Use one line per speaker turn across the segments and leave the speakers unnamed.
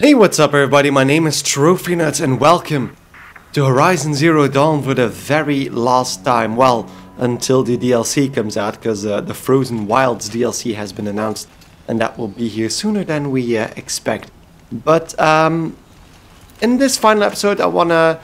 Hey, what's up everybody? My name is Trophy Nuts and welcome to Horizon Zero Dawn for the very last time. Well, until the DLC comes out, because uh, the Frozen Wilds DLC has been announced and that will be here sooner than we uh, expect. But um, in this final episode, I wanna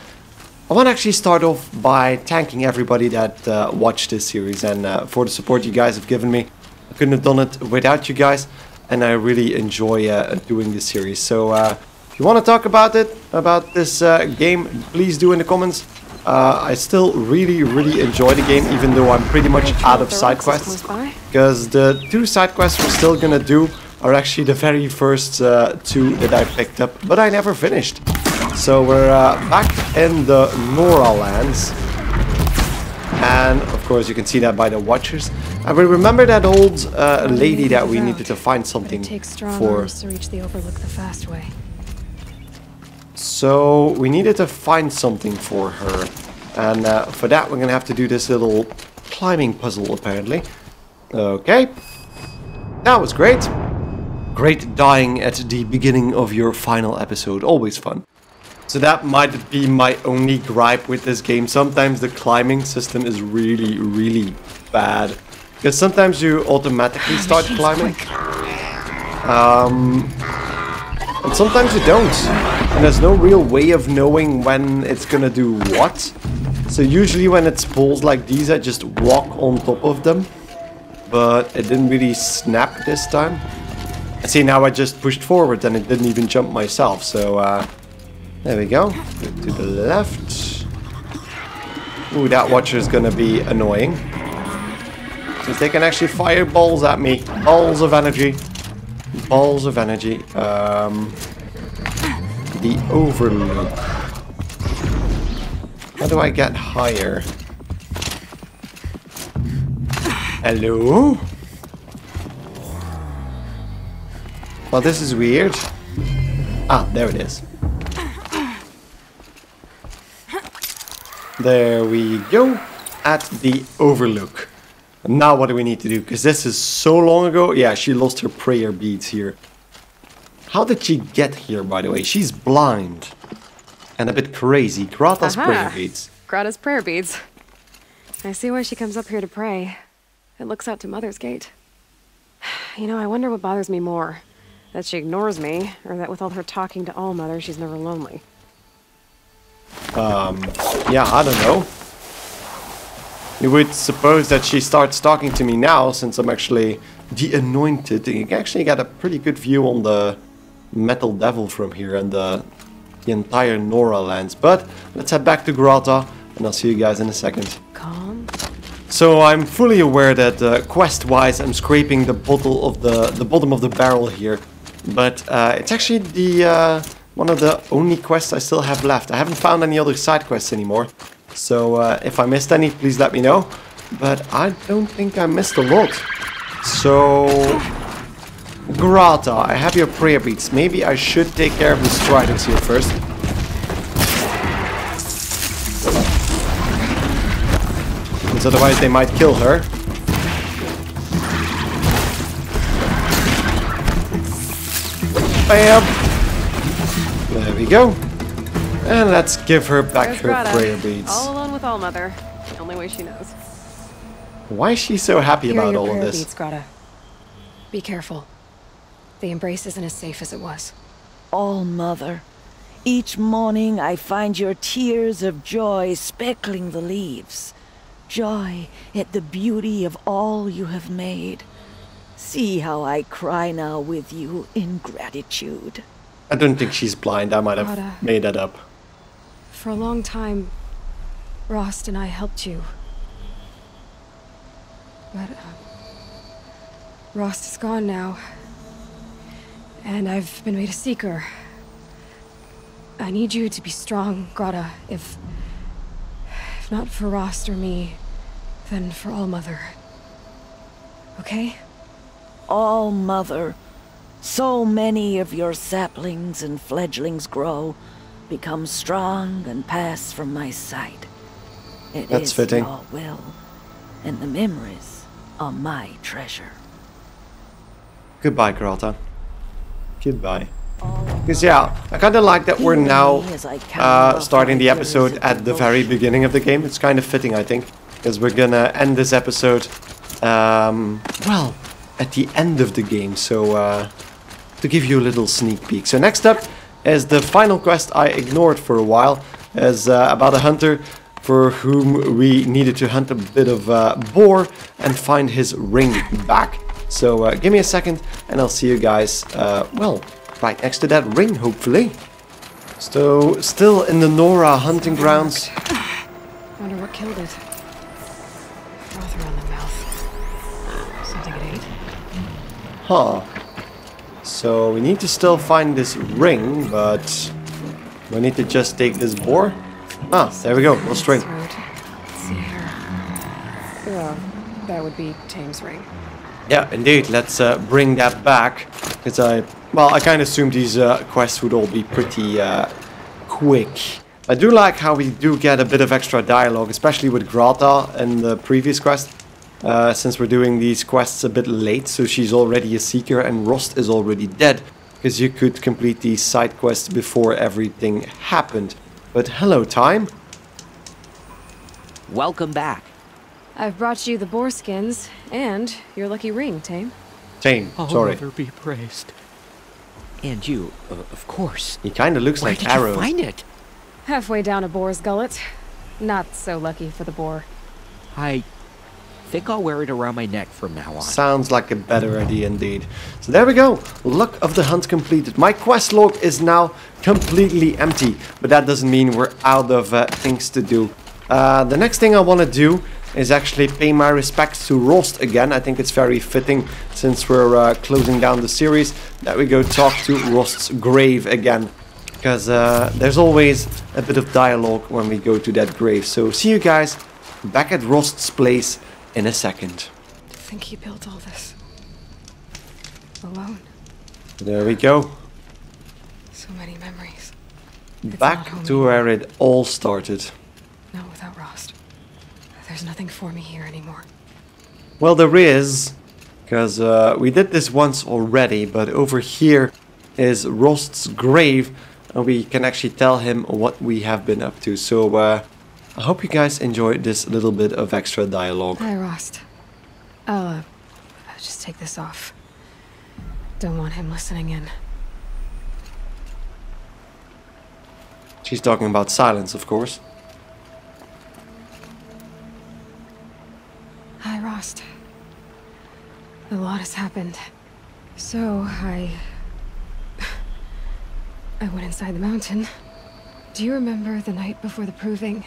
I wanna actually start off by thanking everybody that uh, watched this series and uh, for the support you guys have given me. I couldn't have done it without you guys, and I really enjoy uh, doing this series. So uh, if you want to talk about it, about this uh, game, please do in the comments. Uh, I still really, really enjoy the game, even though I'm pretty much out of side quests. Because the two side quests we're still gonna do are actually the very first uh, two that I picked up, but I never finished. So we're uh, back in the Nora lands. And of course you can see that by the watchers. And we remember that old uh, lady that we needed to find something for.
to reach the overlook the fast way.
So we needed to find something for her. And uh, for that we're gonna have to do this little climbing puzzle apparently. Okay. That was great. Great dying at the beginning of your final episode. Always fun. So that might be my only gripe with this game. Sometimes the climbing system is really, really bad. Because sometimes you automatically start climbing. Um, and sometimes you don't. And there's no real way of knowing when it's gonna do what. So usually when it's pulls like these, I just walk on top of them. But it didn't really snap this time. See, now I just pushed forward and it didn't even jump myself. So, uh, there we go. To the left. Ooh, that watcher is gonna be annoying. Because they can actually fire balls at me. Balls of energy. Balls of energy. Um, the overlook. How do I get higher? Hello? Well, this is weird. Ah, there it is. There we go. At the overlook. Now what do we need to do? Because this is so long ago. Yeah, she lost her prayer beads here. How did she get here, by the way? She's blind. And a bit crazy. Grata's prayer beads.
Grata's prayer beads. I see why she comes up here to pray. It looks out to Mother's Gate. You know, I wonder what bothers me more. That she ignores me, or that with all her talking to All Mother, she's never lonely.
Um, yeah, I don't know. You would suppose that she starts talking to me now, since I'm actually the Anointed. You can actually get a pretty good view on the Metal Devil from here and the, the entire Nora lands. But let's head back to Grata, and I'll see you guys in a second.
Calm.
So I'm fully aware that uh, quest-wise I'm scraping the bottle of the the bottom of the barrel here, but uh, it's actually the uh, one of the only quests I still have left. I haven't found any other side quests anymore, so uh, if I missed any, please let me know. But I don't think I missed a lot. So Grata, I have your prayer beads. Maybe I should take care of the striders here first. Because otherwise they might kill her. Bam! There we go. And let's give her back
There's
her
Grata.
prayer beads.
All alone with All Mother. The only way she knows.
Why is she so happy
Here are
about
your
all of
prayer
this?
beads, Grata. Be careful. The embrace isn't as safe as it was.
All Mother, each morning I find your tears of joy speckling the leaves. Joy at the beauty of all you have made. See how I cry now with you in gratitude.
I don't think she's blind. I might have
Grata.
made that up.
For a long time, Rost and I helped you. But, uh, Rost is gone now. And I've been made a seeker. I need you to be strong, Grata. If... If not for Rost or me, then for All Mother. Okay?
All Mother, so many of your saplings and fledglings grow, become strong and pass from my sight. It
That's
is
fitting.
your will, and the memories are my treasure.
Goodbye, Grata. Goodbye. Because yeah, I kind of like that we're now uh, starting the episode at the very beginning of the game. It's kind of fitting, I think, because we're gonna end this episode, um, well, at the end of the game. So uh, to give you a little sneak peek. So next up is the final quest I ignored for a while, is uh, about a hunter for whom we needed to hunt a bit of uh, boar and find his ring back. So uh, give me a second and I'll see you guys, uh, well, right next to that ring, hopefully. So, still in the Nora hunting grounds.
Wonder what killed it. Froth around the mouth. Something it ate.
Huh. So, we need to still find this ring, but we need to just take this boar. Ah, there we go, little string.
Throat. Let's see here. Well, that would be Taim's ring.
Yeah, indeed. Let's uh, bring that back. Because I, well, I kind of assumed these uh, quests would all be pretty uh, quick. I do like how we do get a bit of extra dialogue, especially with Grata in the previous quest. Uh, since we're doing these quests a bit late, so she's already a seeker and Rost is already dead. Because you could complete these side quests before everything happened. But hello, Taim.
Welcome back.
I've brought you the boar skins and your lucky ring, Taim.
Taim,
Oh,
sorry.
Mother be praised. And you, uh, of course.
He kind of looks
Where
like
did
Arrow.
you find it?
Halfway down a boar's gullet. Not so lucky for the boar.
I think I'll wear it around my neck from now on.
Sounds like a better idea indeed. So there we go. Luck of the hunt completed. My quest log is now completely empty, but that doesn't mean we're out of uh, things to do. Uh, the next thing I want to do is actually pay my respects to Rost again. I think it's very fitting since we're uh, closing down the series that we go talk to Rost's grave again. Because uh, there's always a bit of dialogue when we go to that grave. So see you guys back at Rost's place in a second.
To think he built all this. Alone.
There we go.
So many memories. It's
Back to where it all started.
Not without Rost. There's nothing for me here anymore.
Well, there is, because uh, we did this once already, but over here is Rost's grave, and we can actually tell him what we have been up to. So uh, I hope you guys enjoyed this little bit of extra dialogue.
Hi, Rost. I'll, uh, just take this off. Don't want him listening in.
She's talking about Sylens, of course.
Hi, Rost. A lot has happened. So, I... I went inside the mountain. Do you remember the night before the proving?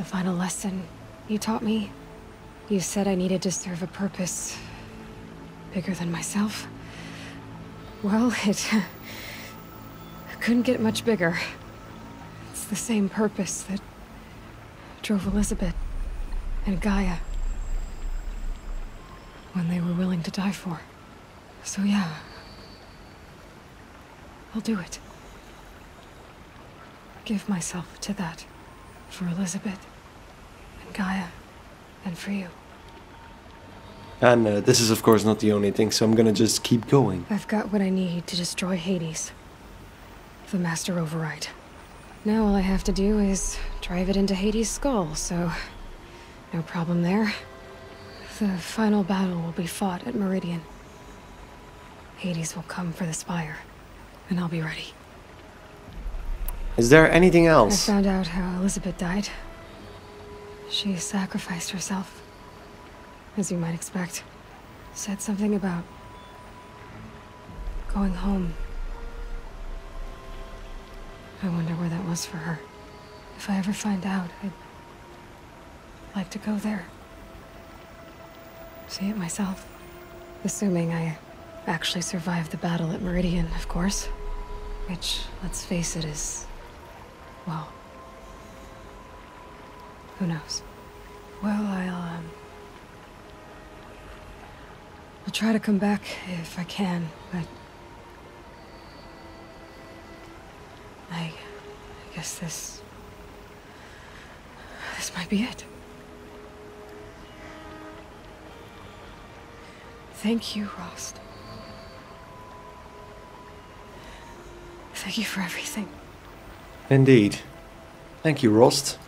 The final lesson you taught me? You said I needed to serve a purpose... bigger than myself? Well, it... couldn't get much bigger. It's the same purpose that drove Elisabet and Gaia when they were willing to die for. So yeah, I'll do it. Give myself to that for Elisabet Gaia and for you.
And uh, this is, of course, not the only thing, so I'm gonna just keep going.
I've got what I need to destroy Hades. The Master Override. Now all I have to do is drive it into Hades' skull, so no problem there. The final battle will be fought at Meridian. Hades will come for the Spire, and I'll be ready.
Is there anything else?
I found out how Elisabet died. She sacrificed herself. As you might expect. Said something about going home. I wonder where that was for her. If I ever find out, I'd like to go there. See it myself. Assuming I actually survived the battle at Meridian, of course. Which, let's face it, is well, who knows? Well, I'll, um... I'll try to come back if I can, but... I... I guess this... This might be it. Thank you, Rost. Thank you for everything.
Indeed. Thank you, Rost.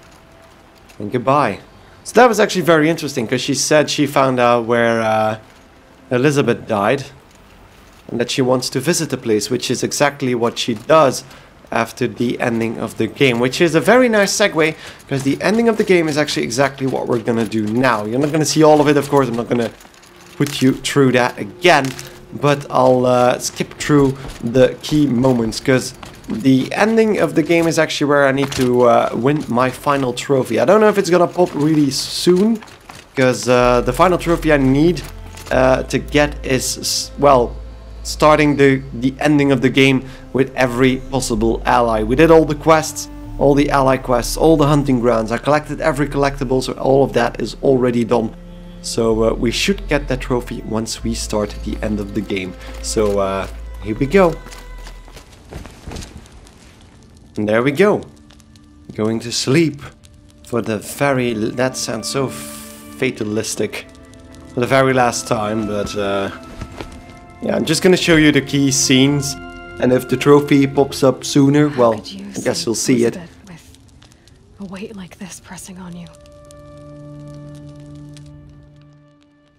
And goodbye. So that was actually very interesting because she said she found out where uh, Elisabet died and that she wants to visit the place, which is exactly what she does after the ending of the game, which is a very nice segue because the ending of the game is actually exactly what we're gonna do now. You're not gonna see all of it, of course, I'm not gonna put you through that again, but I'll uh, skip through the key moments because the ending of the game is actually where I need to uh, win my final trophy. I don't know if it's gonna pop really soon because uh, the final trophy I need uh, to get is, well, starting the, the ending of the game with every possible ally. We did all the quests, all the ally quests, all the hunting grounds. I collected every collectible, so all of that is already done. So uh, we should get that trophy once we start the end of the game. So uh, here we go. And there we go. Going to sleep for the very... That sounds so fatalistic. For the very last time, but... Uh, yeah, I'm just gonna show you the key scenes, and if the trophy pops up sooner, well, I guess you'll see it.
With a weight like this pressing on you.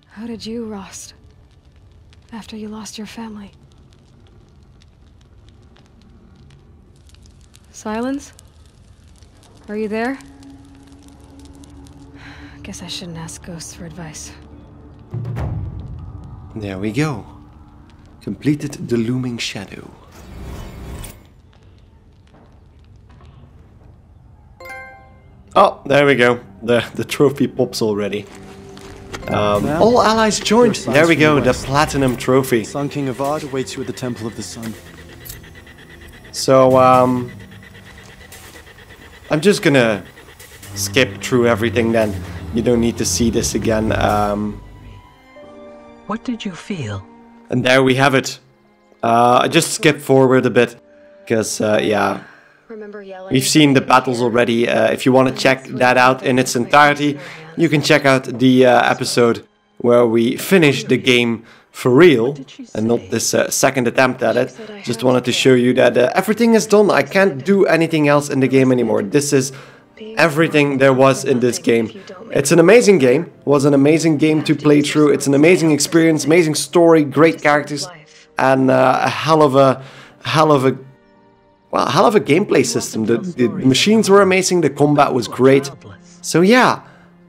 How did you, Rost? After you lost your family? Sylens? Are you there? Guess I shouldn't ask ghosts for advice.
There we go completed the looming shadow. Oh, there we go. The the trophy pops already. Um, all allies joined. There we go, the platinum trophy.
Sun King Avad awaits you at the Temple of the Sun.
So, um, I'm just gonna skip through everything then. You don't need to see this again. Um,
what did you feel
and there we have it. Uh, I just skipped forward a bit because, uh, yeah, we've seen the battles already. Uh, if you want to check that out in its entirety, you can check out the uh, episode where we finished the game for real and not this uh, second attempt at it. Just wanted to show you that uh, everything is done. I can't do anything else in the game anymore. This is everything there was in this game. It's an amazing game. It was an amazing game to play through. It's an amazing experience, amazing story, great characters, and uh, a hell of a hell of a well, hell of a gameplay system. The, the machines were amazing. The combat was great. So yeah,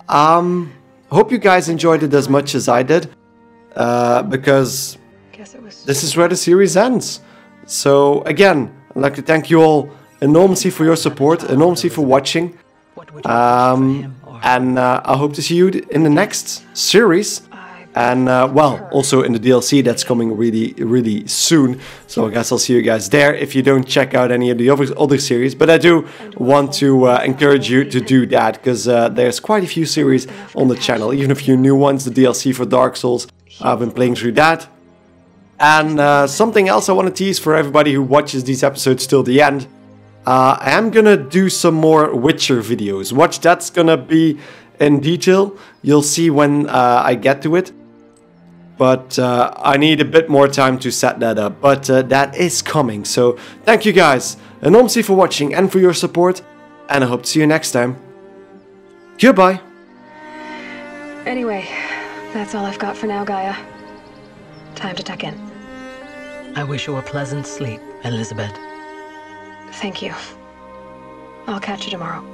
um, hope you guys enjoyed it as much as I did, uh, because this is where the series ends. So again, I'd like to thank you all enormously for your support, enormously for watching. Um, and uh, I hope to see you in the next series. And uh, well, also in the DLC that's coming really, really soon. So I guess I'll see you guys there if you don't check out any of the other, other series. But I do want to uh, encourage you to do that because uh, there's quite a few series on the channel, even a few new ones. The DLC for Dark Souls, I've been playing through that. And uh, something else I want to tease for everybody who watches these episodes till the end. Uh, I am gonna do some more Witcher videos. Watch, that's gonna be in detail. You'll see when uh, I get to it. But uh, I need a bit more time to set that up. But uh, that is coming. So thank you guys enormously for watching and for your support. And I hope to see you next time. Goodbye.
Anyway, that's all I've got for now, Gaia. Time to tuck in.
I wish you a pleasant sleep, Elisabet.
Thank you. I'll catch you tomorrow.